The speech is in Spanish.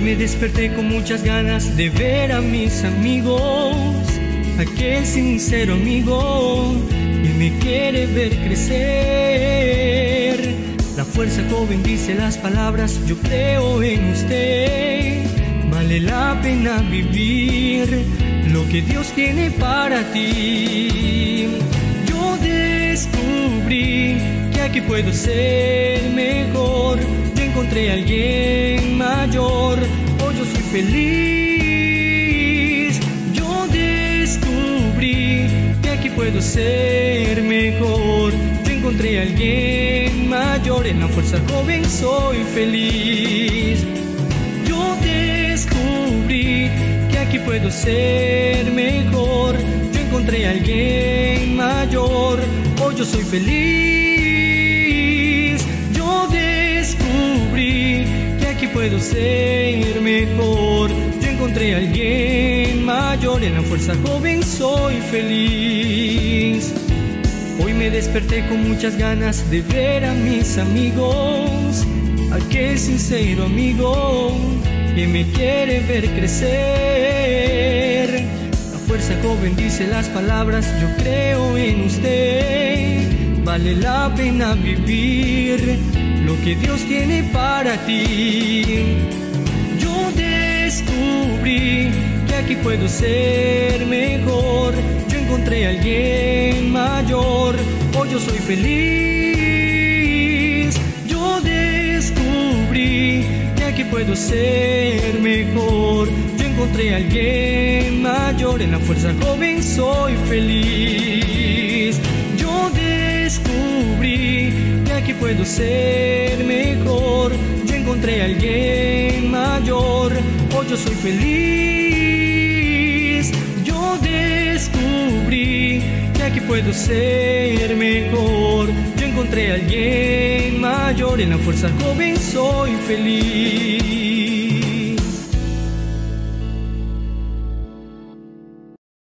me desperté con muchas ganas de ver a mis amigos, aquel sincero amigo que me quiere ver crecer. La fuerza joven dice las palabras, yo creo en usted. Vale la pena vivir lo que Dios tiene para ti. Yo descubrí que aquí puedo ser mejor. Yo encontré a alguien feliz. Yo descubrí que aquí puedo ser mejor. Yo encontré a alguien mayor, en la fuerza joven soy feliz. Yo descubrí que aquí puedo ser mejor. Yo encontré a alguien mayor, hoy yo soy feliz. Puedo ser mejor. Yo encontré a alguien mayor, en la fuerza joven soy feliz. Hoy me desperté con muchas ganas de ver a mis amigos, aquel sincero amigo que me quiere ver crecer. La fuerza joven dice las palabras, yo creo en usted. Vale la pena vivir lo que Dios tiene para ti. Yo descubrí que aquí puedo ser mejor. Yo encontré a alguien mayor, hoy yo soy feliz. Yo descubrí que aquí puedo ser mejor. Yo encontré a alguien mayor, en la fuerza joven soy feliz. Puedo ser mejor. Yo encontré a alguien mayor, hoy yo soy feliz. Yo descubrí que aquí puedo ser mejor. Yo encontré a alguien mayor, en la fuerza joven soy feliz.